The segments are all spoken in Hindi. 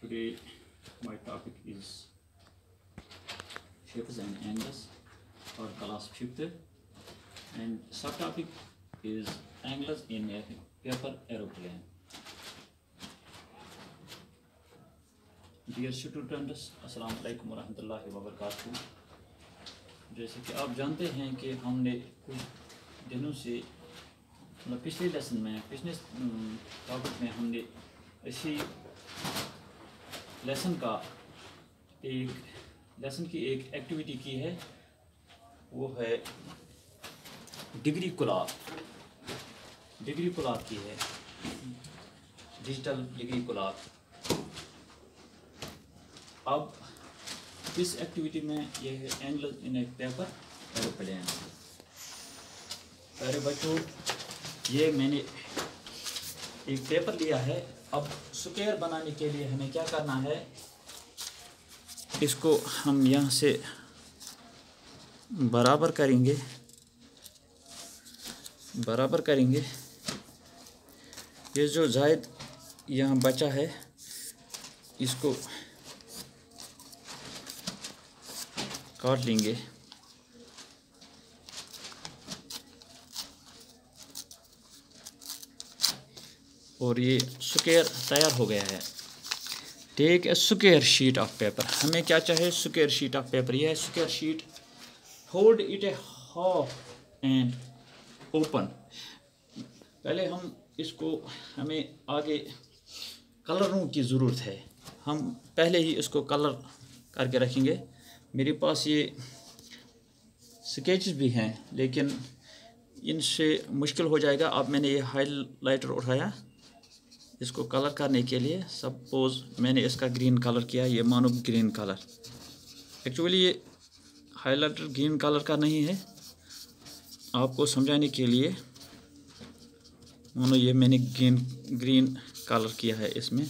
Today my topic is shapes and angles for class 5th and subtopic is angles in a paper aeroplane. Dear students अस्सलाम वालेकुम रहमतुल्लाहि व जैसे कि आप जानते हैं कि हमने कुछ दिनों से मतलब पिछले लेसन में पिछले टॉपिक में हमने इसी लेसन का एक लेसन की एक एक्टिविटी की है वो है डिग्री कुलाब डिग्री कुलाब की है डिजिटल डिग्री कुलाब अब इस एक्टिविटी में ये है angle in a paper aeroplane अरे बच्चों ये मैंने एक पेपर लिया है। अब स्क्वायर बनाने के लिए हमें क्या करना है? इसको हम यहाँ से बराबर करेंगे। बराबर करेंगे। ये जो जायद यहाँ बचा है, इसको काट लेंगे। और ये स्क्वायर तैयार हो गया है। Take a square sheet of paper हमें क्या चाहिए? स्क्वायर शीट ऑफ़ पेपर यह है square sheet hold it a half and open पहले हम इसको, हमें आगे कलरों की ज़रूरत है। हम पहले ही इसको कलर करके रखेंगे। मेरे पास ये स्केचेस भी हैं, लेकिन इनसे मुश्किल हो जाएगा। अब मैंने ये हाइलाइटर उठाया। इसको कलर करने के लिए सपोज़ मैंने इसका ग्रीन कलर किया, ये मानो ग्रीन कलर एक्चुअली ये हाइलाइटर ग्रीन कलर का नहीं है। आपको समझाने के लिए मानो ये मैंने ग्रीन ग्रीन कलर किया है इसमें।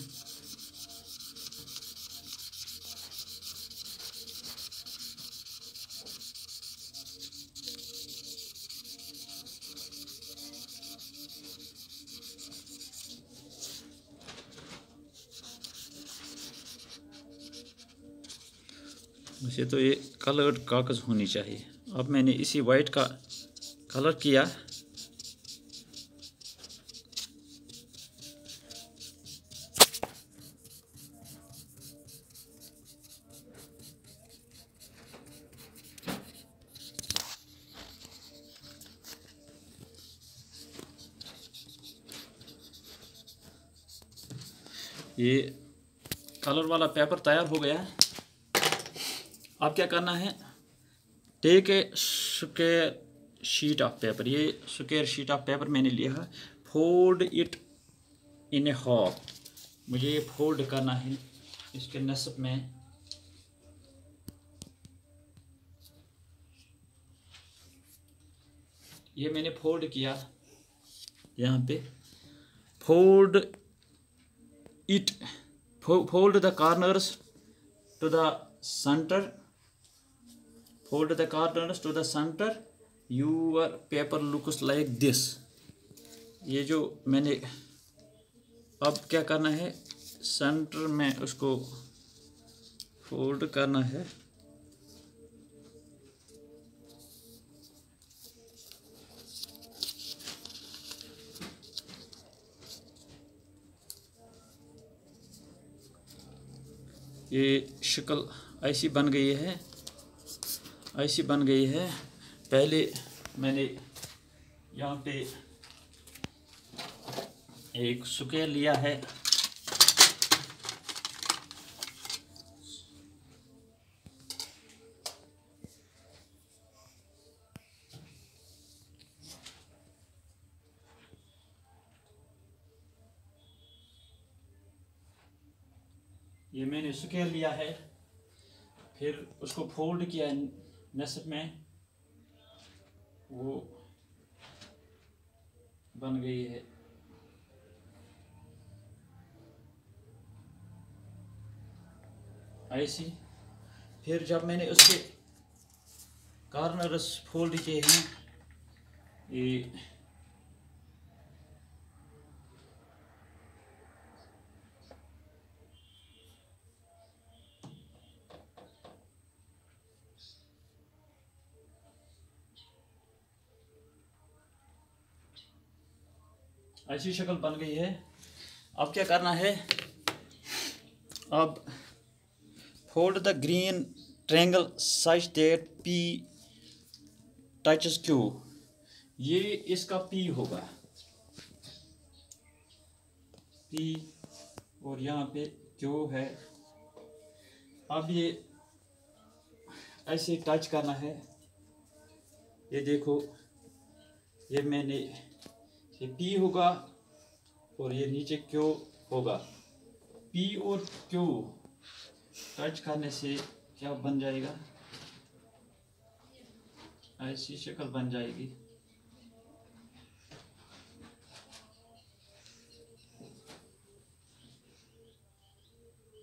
वैसे तो ये कलर्ड कागज़ होनी चाहिए। अब मैंने इसी वाइट का कलर किया। ये कलर वाला पेपर तैयार हो गया है। अब क्या करना है? Take a square sheet of paper ये स्क्वेयर शीट ऑफ़ पेपर मैंने लिया है। Fold it in a half मुझे ये फोल्ड करना है इसके नस्ब में। ये मैंने फोल्ड किया यहाँ पे। Fold it fold the corners to the center. Fold the corners to the center your paper looks like this ये जो मैंने अब क्या करना है सेंटर में उसको फोल्ड करना है ये शक्ल ऐसी बन गई है ऐसी बन गई है। पहले मैंने यहाँ पे एक स्क्वायर लिया है। ये मैंने स्क्वायर लिया है। फिर उसको फोल्ड किया नस्ब में वो बन गई है। ऐसी फिर जब मैंने उसके कार्नर्स फोल्ड किए हैं ये ऐसी शक्ल बन गई है। अब क्या करना है? अब fold the green triangle such that P touches Q ये इसका पी होगा। पी और यहाँ पे क्यू है। अब ये ऐसे टच करना है। ये देखो, ये मैंने ये पी होगा और ये नीचे क्यू होगा? पी और क्यू टच करने से क्या बन जाएगा? ऐसी शक्ल बन जाएगी।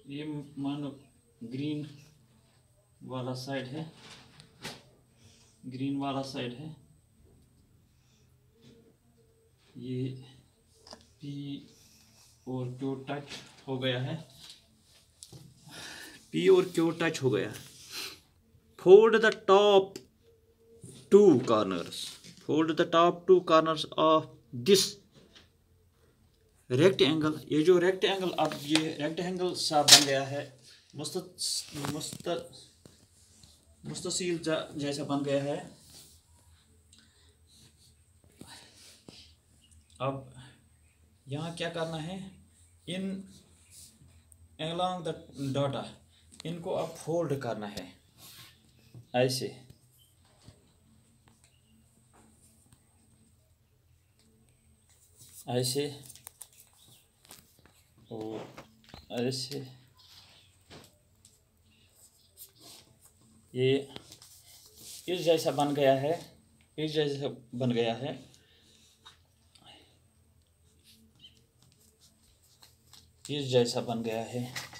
ये मानो ग्रीन वाला साइड है। ग्रीन वाला साइड है। ये पी और क्यू टच हो गया है। पी और क्यू टच हो गया। Fold the top two corners fold the top two corners of this rectangle ये जो रेक्ट एंगल अब ये रेक्ट एंगल सा बन गया है, मुस्त मुस्त मुस्तसील जैसा बन गया है। अब यहाँ क्या करना है? इन एलॉन्ग द डाटा इनको अब फोल्ड करना है। ऐसे। ऐसे। और ऐसे। ये इस जैसा बन गया है, इस जैसा बन गया है। इस जैसा बन गया है।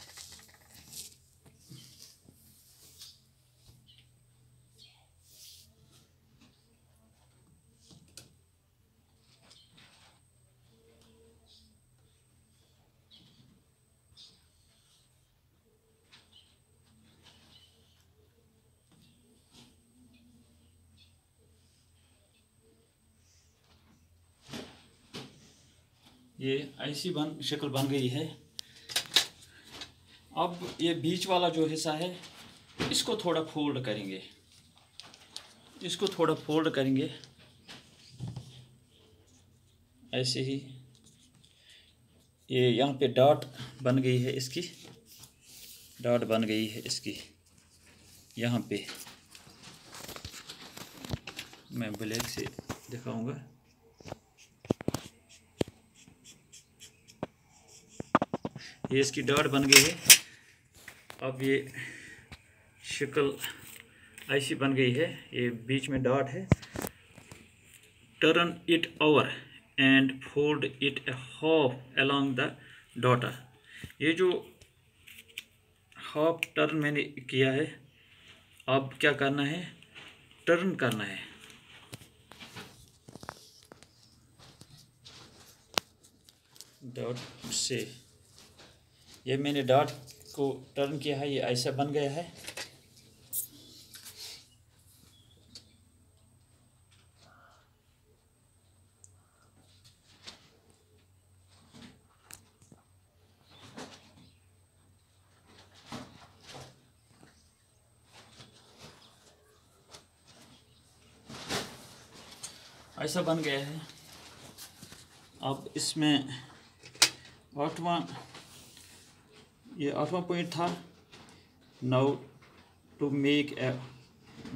ये ऐसी बन, शक्ल बन गई है। अब ये बीच वाला जो हिस्सा है, इसको थोड़ा फोल्ड करेंगे। इसको थोड़ा फोल्ड करेंगे। ऐसे ही ये यहाँ पे डॉट बन गई है इसकी। डॉट बन गई है इसकी। यहाँ पे मैं ब्लैक से दिखाऊँगा। ये इसकी डॉट बन गई है। अब ये शक्ल ऐसी बन गई है। ये बीच में डॉट है। Turn it over and fold it a half along the dotted ये जो हॉफ टर्न मैंने किया है, अब क्या करना है? टर्न करना है। डॉट से ये मैंने डॉट को टर्न किया है, ये ऐसा बन गया है। ऐसा बन गया है। अब इसमें आठवां ये आठवां पॉइंट था। Now to make a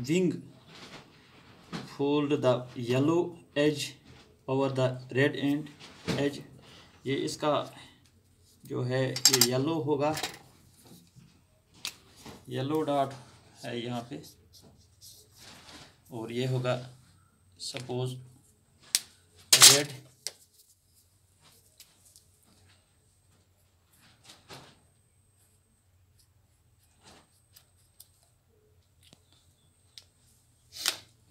wing fold the yellow edge over the red and edge ये इसका जो है, ये येलो होगा। येलो डॉट है यहाँ पे। और ये होगा सपोज़ रेड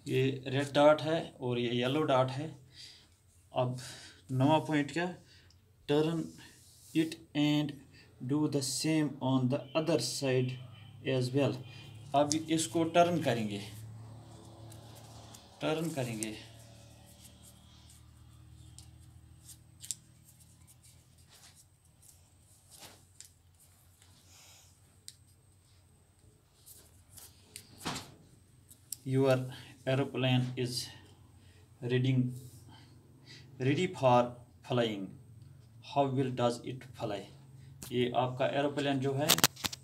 ये रेड डॉट है और ये येलो डॉट है। अब नवा पॉइंट क्या? Turn it and do the same on the other side edge well अब इसको टर्न करेंगे। टर्न करेंगे। Your aeroplane is reading, ready for flying. How will does it fly? ये आपका एरोप्लेन जो है,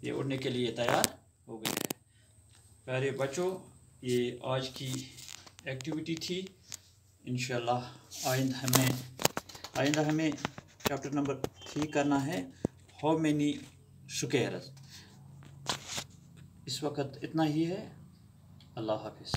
ये उड़ने के लिए तैयार हो गया है। प्यारे बच्चों, ये आज की एक्टिविटी थी। इन आइंदा हमें आइंदा हमें चैप्टर नंबर थ्री करना है। हाउ मैनी शुकेरस इस वक्त इतना ही है। अल्लाह हाफिज़।